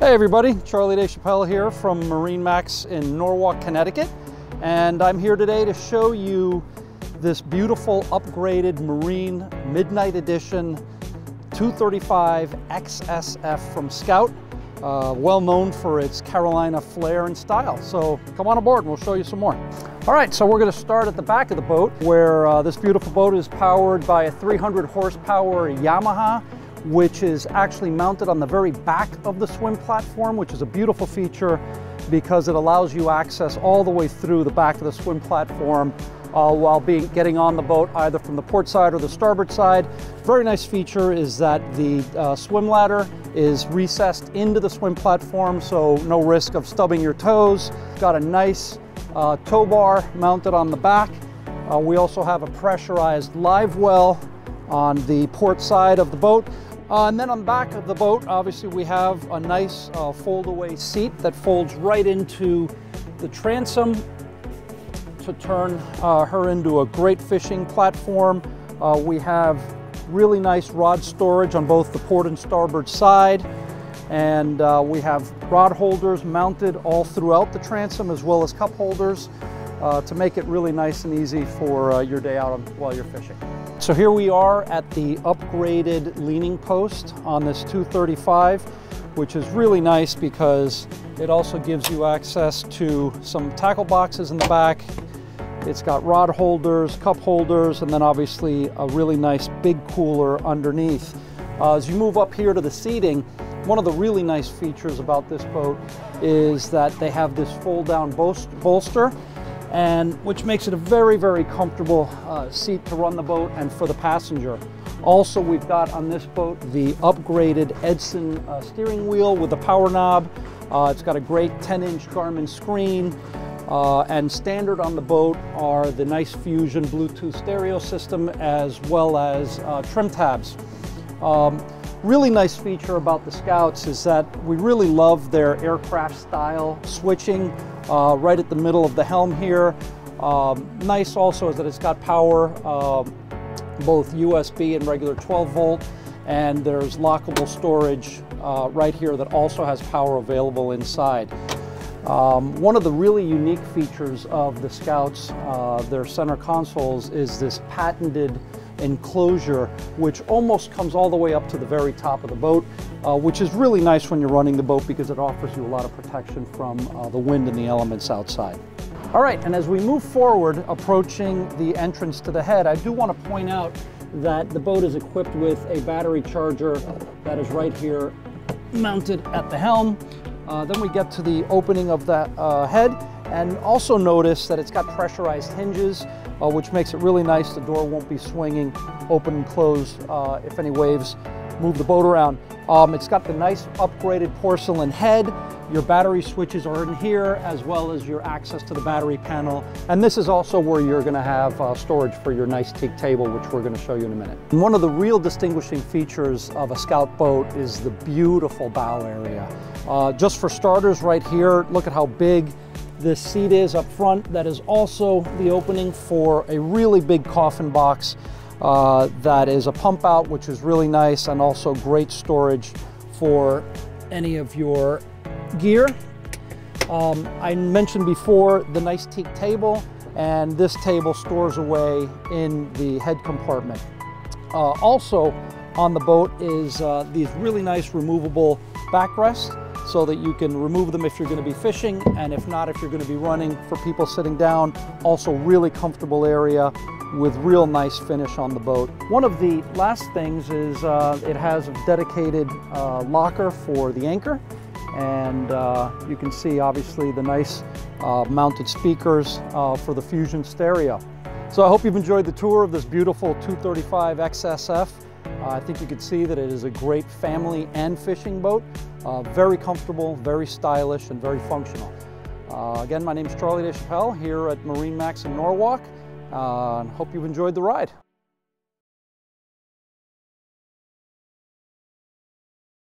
Hey everybody, Charlie DeChapelle here from MarineMax in Norwalk, Connecticut. And I'm here today to show you this beautiful upgraded Marine Midnight Edition 235 XSF from Scout. Uh, well known for its Carolina flair and style. So come on aboard and we'll show you some more. All right, so we're gonna start at the back of the boat where uh, this beautiful boat is powered by a 300 horsepower Yamaha which is actually mounted on the very back of the swim platform, which is a beautiful feature because it allows you access all the way through the back of the swim platform uh, while being getting on the boat either from the port side or the starboard side. Very nice feature is that the uh, swim ladder is recessed into the swim platform, so no risk of stubbing your toes. Got a nice uh, tow bar mounted on the back. Uh, we also have a pressurized live well on the port side of the boat. Uh, and then on the back of the boat, obviously we have a nice uh, fold-away seat that folds right into the transom to turn uh, her into a great fishing platform. Uh, we have really nice rod storage on both the port and starboard side. And uh, we have rod holders mounted all throughout the transom as well as cup holders uh, to make it really nice and easy for your day out while you're fishing. So here we are at the upgraded leaning post on this 235, which is really nice because it also gives you access to some tackle boxes in the back. It's got rod holders, cup holders, and then obviously a really nice big cooler underneath. Uh, as you move up here to the seating, one of the really nice features about this boat is that they have this fold down bolster and which makes it a very, very comfortable uh, seat to run the boat and for the passenger. Also, we've got on this boat the upgraded Edson uh, steering wheel with the power knob. Uh, it's got a great 10-inch Garmin screen. Uh, and standard on the boat are the nice Fusion Bluetooth stereo system as well as uh, trim tabs. Um, really nice feature about the Scouts is that we really love their aircraft style switching uh, right at the middle of the helm here. Um, nice also is that it's got power, uh, both USB and regular 12 volt, and there's lockable storage uh, right here that also has power available inside. Um, one of the really unique features of the Scouts, uh, their center consoles, is this patented enclosure, which almost comes all the way up to the very top of the boat, uh, which is really nice when you're running the boat because it offers you a lot of protection from uh, the wind and the elements outside. All right, and as we move forward, approaching the entrance to the head, I do want to point out that the boat is equipped with a battery charger that is right here mounted at the helm. Uh, then we get to the opening of that uh, head and also notice that it's got pressurized hinges uh, which makes it really nice. The door won't be swinging open and close uh, if any waves move the boat around. Um, it's got the nice upgraded porcelain head. Your battery switches are in here as well as your access to the battery panel. And this is also where you're gonna have uh, storage for your nice teak table, which we're gonna show you in a minute. And one of the real distinguishing features of a Scout boat is the beautiful bow area. Uh, just for starters right here, look at how big this seat is up front. That is also the opening for a really big coffin box uh, that is a pump out, which is really nice, and also great storage for any of your gear. Um, I mentioned before the nice teak table, and this table stores away in the head compartment. Uh, also on the boat is uh, these really nice removable backrests so that you can remove them if you're going to be fishing and if not, if you're going to be running for people sitting down. Also really comfortable area with real nice finish on the boat. One of the last things is uh, it has a dedicated uh, locker for the anchor and uh, you can see obviously the nice uh, mounted speakers uh, for the Fusion stereo. So I hope you've enjoyed the tour of this beautiful 235 XSF. Uh, I think you can see that it is a great family and fishing boat. Uh, very comfortable, very stylish, and very functional. Uh, again, my name is Charlie DeChapelle here at MarineMax in Norwalk. Uh, hope you've enjoyed the ride.